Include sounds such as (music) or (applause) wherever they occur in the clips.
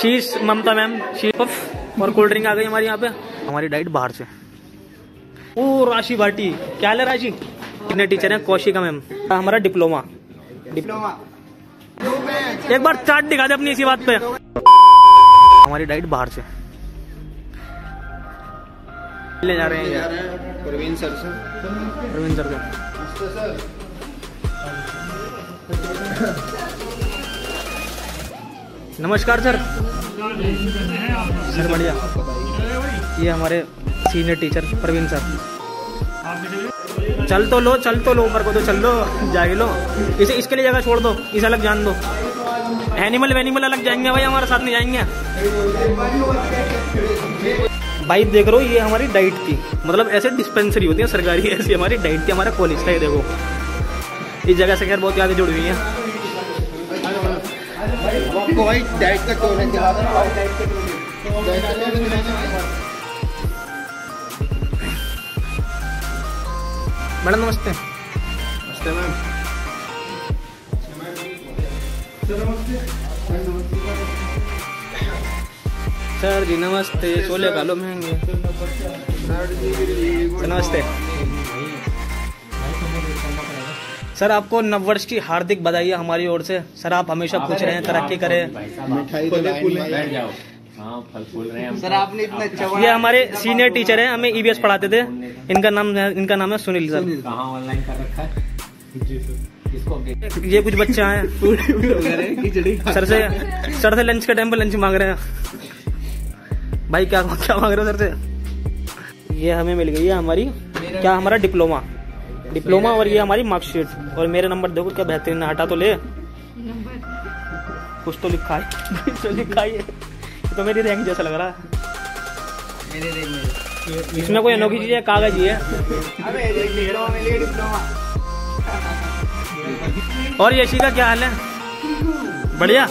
शीश ममता मैम शीश और कोल्ड ड्रिंक आ गई हमारी यहाँ पे। हमारी डाइट बाहर से। ओ राशि भाटी क्या हाल है राशि? कितने टीचर हैं? कौशिका मैम हमारा डिप्लोमा डिप्लोमा एक बार चार्ट दिखा दे अपनी इसी बात पे। हमारी डाइट बाहर से। ले जा रहे हैं प्रवीण सर से। प्रवीण सर का। नमस्कार, सर। सर, बढ़िया। ये हमारे सीनियर टीचर प्रवीण सर। चल तो लो, चल तो लो, ऊपर को तो चल लो, जाके लो। इसे, इसके लिए जगह छोड़ दो, इसे अलग जान दो। एनिमल वेनिमल अलग जाएँगे भाई, हमारे साथ नहीं जाएँगे। भाई, देख रहे हो, ये हमारी डाइट थी मतलब ऐसे डिस्पेंसरी होती है, सरकारी ऐसी हमारी डाइट थी हमारा कॉलेज था ये देखो। इस जगह से खैर बहुत यादें जुड़ी हुई हैं। आपको डाइट का टोन है दिला दो डाइट का टोन मैडम नमस्ते। नमस्ते मैम। सर जी नमस्ते। छोले खा लो महँगे। नमस्ते। सर आपको नववर्ष की हार्दिक बधाई है हमारी ओर से। सर आप हमेशा खुश रहें तरक्की करें। मिठाई तो हाँ फल। फूल रहे हैं सर आपने इतना अच्छा ये हमारे सीनियर टीचर हैं हमें ईवीएस पढ़ाते थे। इनका नाम इनका नाम है सुनील सर। ऑनलाइन कर रखा है? ये कुछ बच्चे आए (laughs) खिचड़ी सर से सर से लंच के टाइम पर लंच मांग रहे हैं। भाई क्या क्या मांग रहे हो सर से? ये हमें मिल गई है हमारी क्या हमारा डिप्लोमा डिप्लोमा और ये हमारी मार्कशीट। और मेरे नंबर देखो क्या बेहतरीन हटा तो ले। कुछ तो लिखा है। कुछ तो लिखा है तो मेरी रैंक जैसा लग रहा है। मेरे मेरे। इसमें कोई अनोखी चीज़ है कागज़ ही है। और यशी का क्या हाल है? बढ़िया।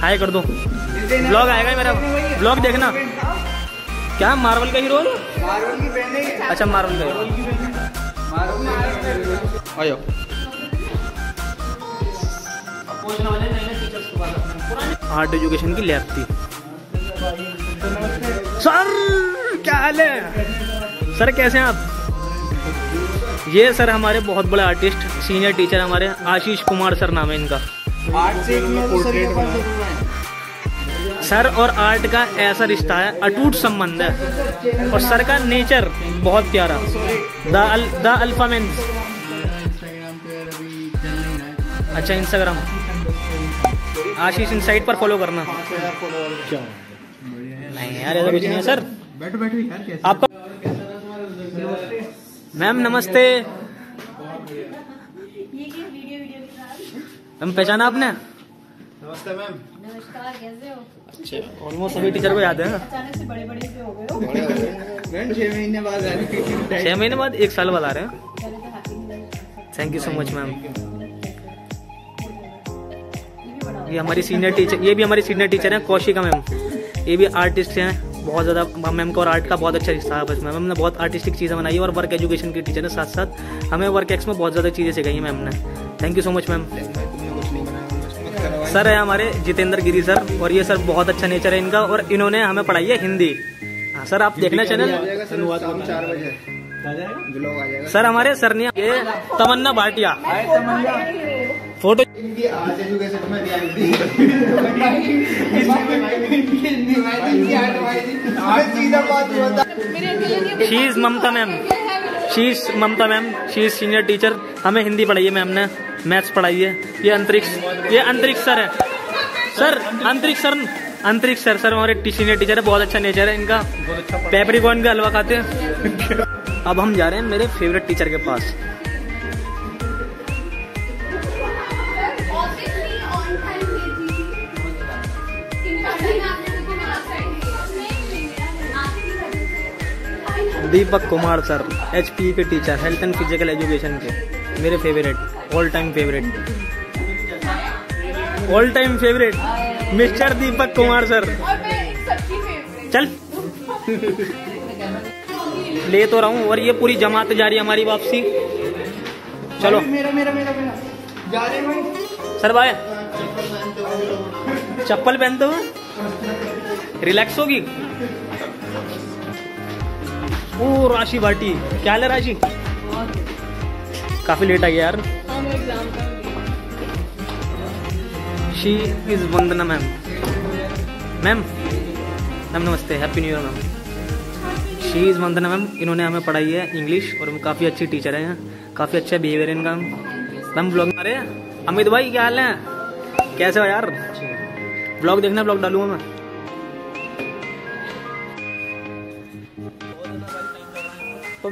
हाय कर दो। ब्लॉग आएगा मेरा। ब्लॉग देखना। क्या? मार्वल का हीरो अच्छा मार्वल का हीरो आयो। आर्ट एजुकेशन की लैब थी। सर क्या हाल है? सर कैसे हैं आप? ये सर हमारे बहुत बड़े आर्टिस्ट सीनियर टीचर हमारे आशीष कुमार सर नाम है इनका। आर्ट से में। तो है। सर और आर्ट का ऐसा रिश्ता है अटूट संबंध है। और सर का नेचर बहुत प्यारा। द अल, द अल्फ़ा मैन इंस्टाग्राम पे यार अभी चल नहीं रहा है अच्छा इंस्टाग्राम आशीष इनसाइट पर फॉलो करना। क्या? नहीं यार ऐसा कुछ नहीं है सर। बैठो बैठो यार कैसे? आपका मैम नमस्ते। मैम पहचाना आपने? नमस्ते मैम। नमस्कार कैसे हो? अच्छा ऑलमोस्ट सभी टीचर को याद है अचानक से बड़े बड़े से हो गए हो। मैम छह महीने बाद आ रही है। छह महीने बाद एक साल बाद आ रहे हैं। Thank you so much ma'am ये हमारी सीनियर टीचर ये भी हमारी सीनियर टीचर हैं कौशिका मैम। ये भी आर्टिस्ट हैं। बहुत ज़्यादा मैम का और आर्ट का बहुत अच्छा रिश्ता है मैम ने बहुत आर्टिस्टिक चीज़ें बनाई है और वर्क एजुकेशन की टीचर है साथ साथ हमें वर्क एक्स में बहुत ज़्यादा चीज़ें सिखाई हैं मैम ने। Thank you so much ma'am sir है हमारे जितेंद्र गिरी सर और ये सर बहुत अच्छा नेचर है इनका और इन्होंने हमें पढ़ाई है हिंदी। हाँ सर आप देखना चैनल सर हमारे सर ने ये तमन्ना भाटिया। फ़ोटो इनकी आर्ट एजुकेशन में ध्यान दी। सीधा बात बता she is Mamta ma'am. She is Mamta ma'am she is senior teacher हमें हिंदी पढ़ाई है मैम ने। मैथ्स पढ़ाई है। ये अंतरिक्ष ये अंतरिक्ष सर है। Sir, Antariksh sir Antariksh sir sir हमारे सीनियर टीचर है, बहुत अच्छा नेचर है इनका। पेपरिकॉर्न का हलवा खाते हैं। (laughs) अब हम जा रहे हैं मेरे फेवरेट टीचर के पास। दीपक कुमार सर एचपी के teacher health and physical education के। मेरे favourite all time favourite all time favourite mister Deepak Kumar sir चल। ले तो रहा हूँ, और ये पूरी जमात जा रही है हमारी वापसी। चलो। मेरा मेरा मेरा मेरा जा रहे भाई सर बाय चप्पल पहनते हुए रिलैक्स होगी? ओ, राशि भाटी क्या है राशि? काफ़ी लेट आ गया यार। She is Vandana ma'am ma'am ma'am नमस्ते happy new year ma'am she is Vandana ma'am इन्होंने हमें पढ़ाई है इंग्लिश और वो काफ़ी अच्छी टीचर है। काफ़ी अच्छा बिहेवियर है इनका। मैम ब्लॉग हैं अमित भाई, क्या हाल है? कैसे हो यार? ब्लॉग देखना ब्लॉग डालूँगा मैं।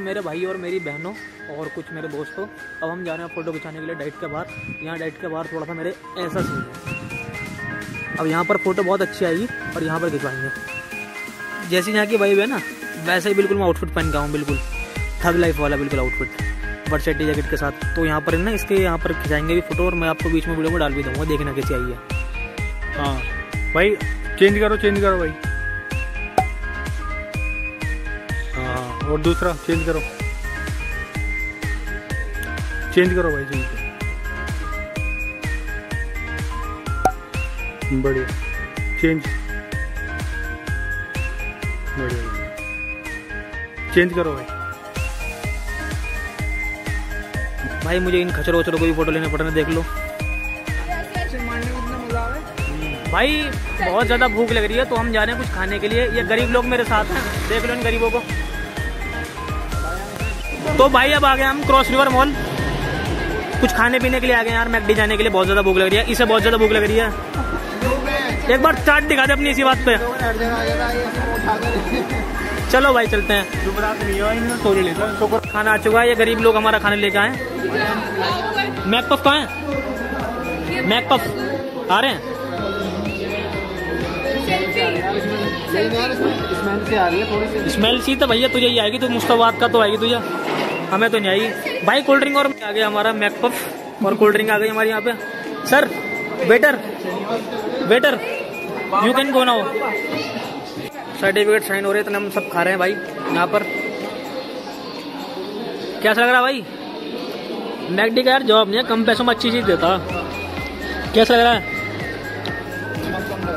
मेरे भाई और मेरी बहनों और कुछ मेरे दोस्तों, अब हम जा रहे हैं फ़ोटो खिंचाने के लिए डाइट के बाहर। यहाँ डाइट के बाहर थोड़ा सा मेरे ऐसा सीन है। अब यहाँ पर फ़ोटो बहुत अच्छी आएगी और यहाँ पर खिंचवाएँगे। जैसे यहाँ की वाइब है ना, वैसे ही बिल्कुल मैं आउटफिट पहन गया हूँ, बिल्कुल। थग लाइफ वाला बिल्कुल आउटफिट बट वर्सेटी जैकेट के साथ। तो यहाँ पर ना, इसके यहाँ पर खिंचाएँगे भी फ़ोटो और मैं आपको बीच में वीडियो में डाल भी दूँगा, देखना कैसी आई है। हाँ। भाई चेंज करो चेंज करो भाई। और दूसरा चेंज करो। चेंज करो भाई चेंज करो। बढ़िया। चेंज बढ़िया चेंज करो भाई। भाई, मुझे इन खचरों वचरों को भी फ़ोटो लेने पड़ रहे हैं देख लो। भाई, बहुत ज़्यादा भूख लग रही है तो हम जा रहे हैं कुछ खाने के लिए। ये गरीब लोग मेरे साथ हैं, देख लो इन गरीबों को। तो भाई अब आ गए हम क्रॉस रिवर मॉल कुछ खाने पीने के लिए आ गए यार मैकडी जाने के लिए बहुत ज़्यादा भूख लग रही है। इसे बहुत ज़्यादा भूख लग रही है। एक बार चाट दिखा दे अपनी इसी बात पे। चलो भाई चलते हैं। खाना आ चुका है ये गरीब लोग हमारा खाना लेके आए। मैक पफ कहाँ है? मैक पफ आ रहे हैं? स्मेल से आ रही है थोड़ी सी। तो भैया तुझे ही आएगी तो मुश्ताबाद का तो आएगी तुझे। हमें तो नहीं आई। भाई कोल्ड ड्रिंक और आ गया हमारा मैक पफ। और कोल्ड ड्रिंक आ गई हमारे यहाँ पे। Sir waiter waiter you can go now certificate sign हो रहे, इतने हम सब खा रहे हैं भाई, यहाँ पर। कैसा लग रहा भाई? मैकडी का यार जॉब नहीं है, कम पैसों में अच्छी चीज़ देता। कैसा लग रहा है?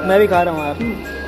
मैं भी खा रहा हूँ यार।